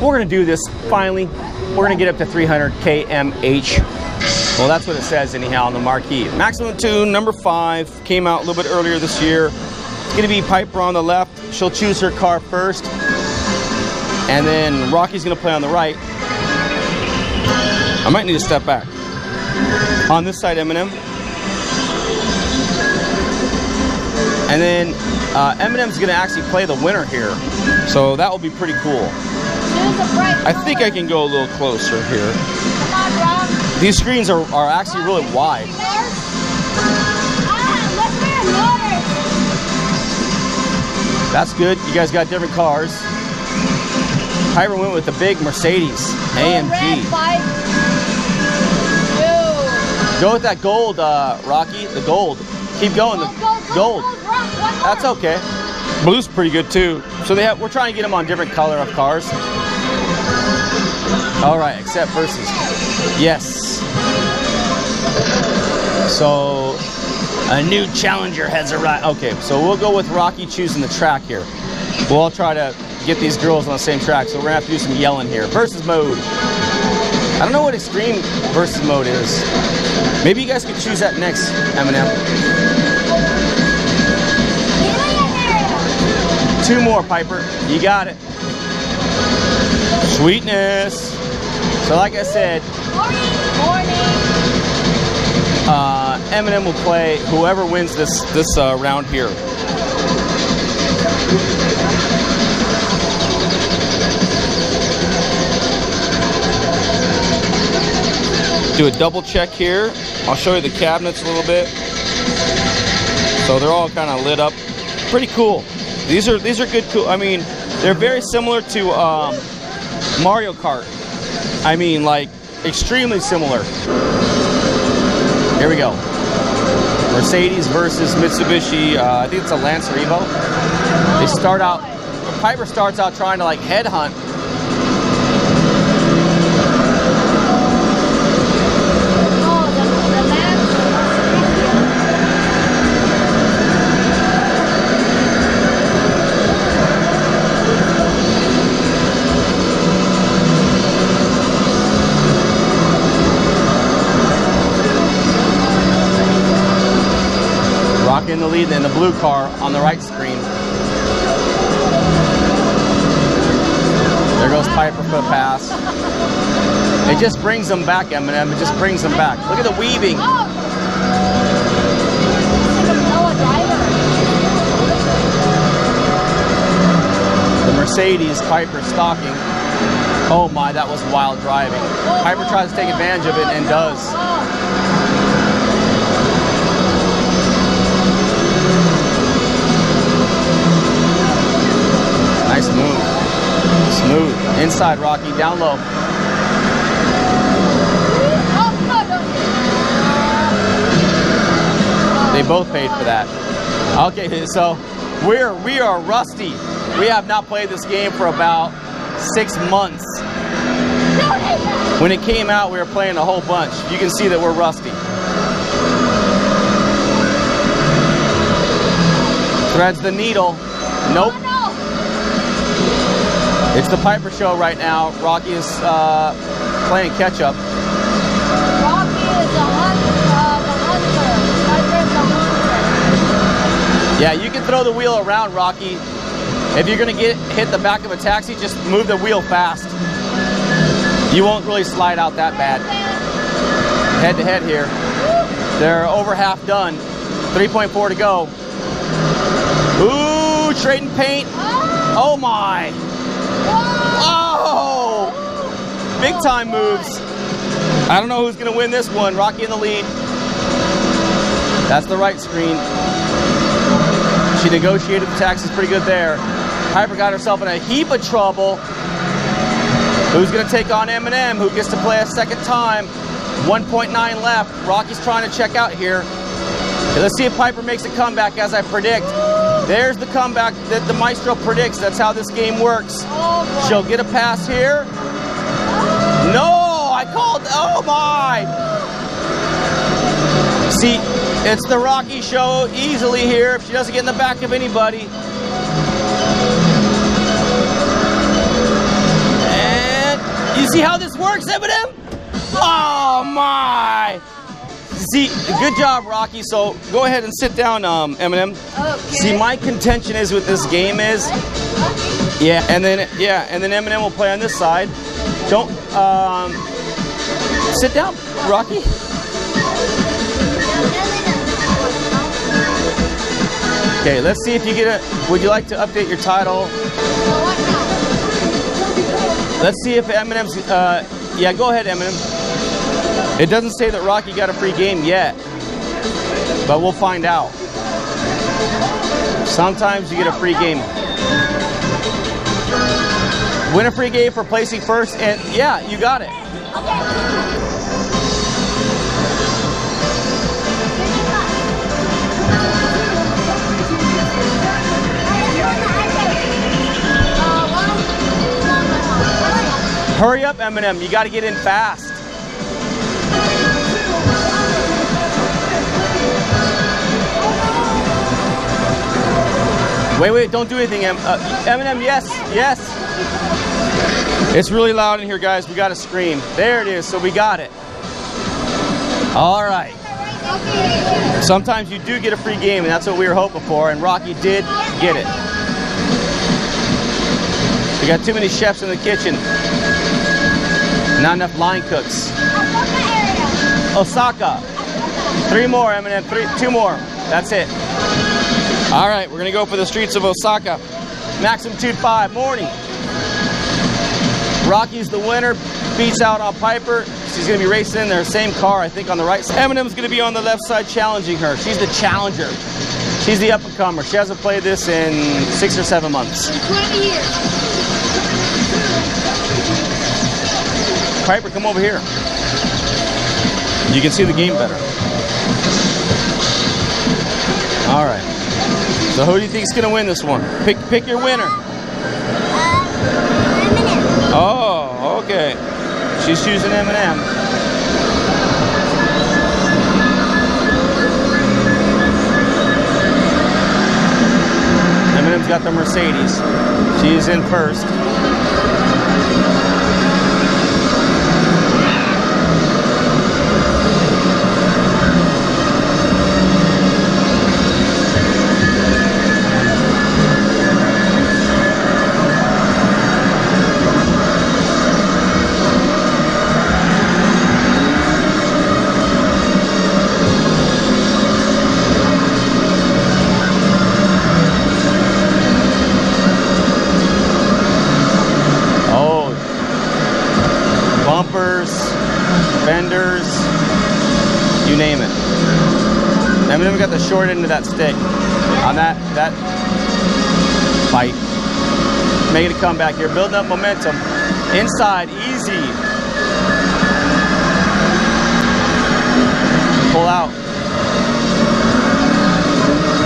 we're gonna do this finally. We're gonna get up to 300 kmh. Well, that's what it says anyhow on the marquee. Maximum tune number five came out a little bit earlier this year. It's gonna be Piper on the left. She'll choose her car first, and then Rocky's gonna play on the right. I might need to step back. On this side, Eminem. And then uh, Eminem's gonna actually play the winner here, so that will be pretty cool. I think I can go a little closer here. These screens are, are actually really wide. That's good. You guys got different cars. Piper went with the big Mercedes AMG. Go with that gold, uh, Rocky. The gold. Keep going. The gold. That's okay. Blue's pretty good too. So they have. We're trying to get them on different color of cars. All right, except versus. Yes. So a new challenger has arrived. Okay, so we'll go with Rocky choosing the track here. We'll all try to get these girls on the same track, so we're gonna have to do some yelling here. Versus mode. I don't know what extreme versus mode is. Maybe you guys could choose that next, Eminem. Two more, Piper. You got it. Sweetness. So like I said, uh, Eminem will play whoever wins this this uh, round here. Do a double check here. I'll show you the cabinets a little bit. So they're all kind of lit up. Pretty cool. These are these are good. Cool. I mean, they're very similar to um, Mario Kart. I mean, like extremely similar. Here we go. Mercedes versus Mitsubishi. Uh, I think it's a Lancer Evo. They start out. Piper starts out trying to like headhunt. In the lead in the blue car on the right screen. There goes Piper for the pass. It just brings them back, Eminem. It just brings them back. Look at the weaving. The Mercedes Piper stalking. Oh my, that was wild driving. Piper tries to take advantage of it and does. Inside, Rocky. Down low. They both paid for that. Okay, so we're we are rusty. We have not played this game for about six months. When it came out, we were playing a whole bunch. You can see that we're rusty. Threads the needle. Nope. It's the Piper show right now. Rocky is uh, playing catch up. Yeah, you can throw the wheel around, Rocky. If you're gonna get hit the back of a taxi, just move the wheel fast. You won't really slide out that bad. Head to head here. They're over half done. 3.4 to go. Ooh, trading paint. Oh my. Oh! Big time moves. I don't know who's gonna win this one. Rocky in the lead. That's the right screen. She negotiated the taxes pretty good there. Piper got herself in a heap of trouble. Who's gonna take on Eminem? Who gets to play a second time? 1.9 left. Rocky's trying to check out here. Let's see if Piper makes a comeback as I predict. There's the comeback that the Maestro predicts. That's how this game works. Oh, She'll get a pass here. No, I called. Oh my! See, it's the Rocky show easily here if she doesn't get in the back of anybody. And you see how this works, Eminem? Oh my! See, good job, Rocky. So go ahead and sit down, um, Eminem. Okay. See, my contention is with this game is, yeah, and then yeah, and then Eminem will play on this side. Don't um, sit down, Rocky. Okay, let's see if you get it. Would you like to update your title? Let's see if Eminem's. Uh, yeah, go ahead, Eminem. It doesn't say that Rocky got a free game yet, but we'll find out. Sometimes you get a free game. Win a free game for placing first, and yeah, you got it. Hurry up, Eminem. You got to get in fast. Wait, wait, don't do anything, em- uh, Eminem. Yes, yes. It's really loud in here, guys. We got to scream. There it is. So we got it. All right. Sometimes you do get a free game, and that's what we were hoping for. And Rocky did get it. We got too many chefs in the kitchen. Not enough line cooks. Osaka. Three more, Eminem. Three, two more. That's it. All right, we're gonna go for the streets of Osaka. Maximum Tune five, morning. Rocky's the winner, beats out on Piper. She's gonna be racing in their same car, I think, on the right side. Eminem's gonna be on the left side challenging her. She's the challenger. She's the up and comer. She hasn't played this in six or seven months. 20 years. Piper, come over here. You can see the game better. All right. So who do you think's gonna win this one? Pick pick your winner. Uh, oh, okay. She's choosing Eminem. Eminem's got the Mercedes. She's in first. The short end of that stick on that that fight. Making a comeback here, building up momentum. Inside, easy. Pull out.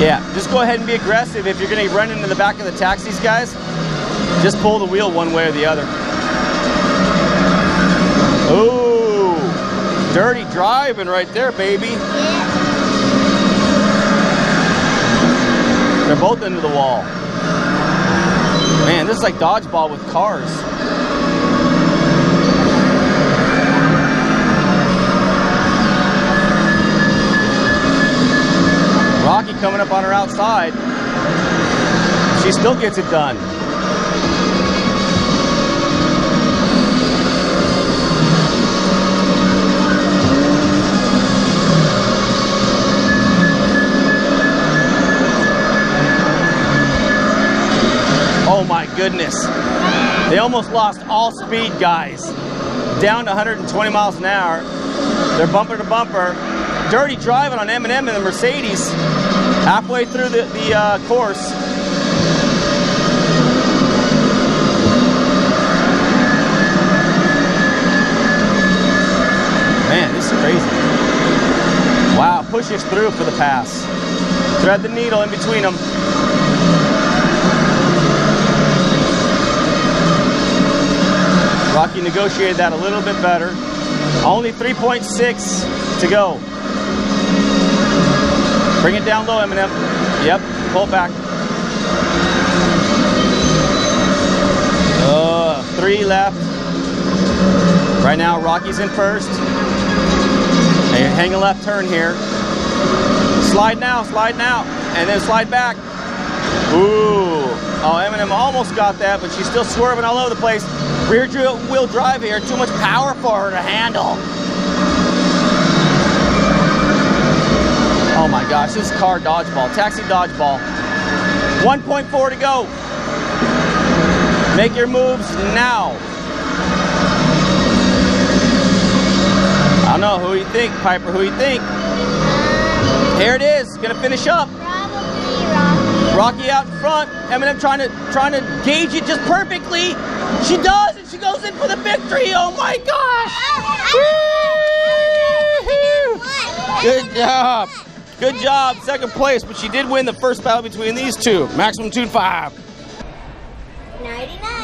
Yeah, just go ahead and be aggressive if you're going to run into the back of the taxis, guys. Just pull the wheel one way or the other. Ooh, dirty driving right there, baby. They're both into the wall. Man, this is like dodgeball with cars. Rocky coming up on her outside. She still gets it done. Almost lost all speed, guys. Down to 120 miles an hour. They're bumper to bumper. Dirty driving on Eminem and the Mercedes. Halfway through the, the uh, course. Man, this is crazy. Wow, pushes through for the pass. Thread the needle in between them. Rocky negotiated that a little bit better. Only 3.6 to go. Bring it down low, Eminem. Yep, pull back. Uh, three left. Right now, Rocky's in first. Hey, hang a left turn here. Slide now, slide now, and then slide back. Ooh. Oh, Eminem almost got that, but she's still swerving all over the place. Rear wheel drive here, too much power for her to handle. Oh my gosh, this is car dodgeball, taxi dodgeball. 1.4 to go. Make your moves now. I don't know who you think, Piper. Who you think? Here it is. Gonna finish up. Rocky. Out in front. Eminem trying to trying to gauge it just perfectly. She does, and she goes in for the victory. Oh my gosh! Good job. Good job. Second place, but she did win the first battle between these two. Maximum tune five. 99.